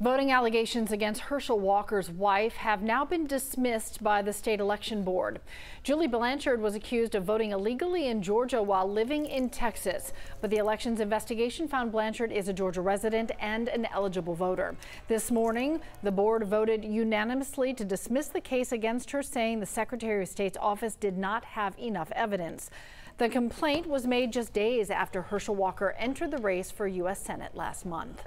Voting allegations against Herschel Walker's wife have now been dismissed by the state election board. Julie Blanchard was accused of voting illegally in Georgia while living in Texas, but the elections investigation found Blanchard is a Georgia resident and an eligible voter. This morning, the board voted unanimously to dismiss the case against her, saying the Secretary of State's office did not have enough evidence. The complaint was made just days after Herschel Walker entered the race for U.S. Senate last month.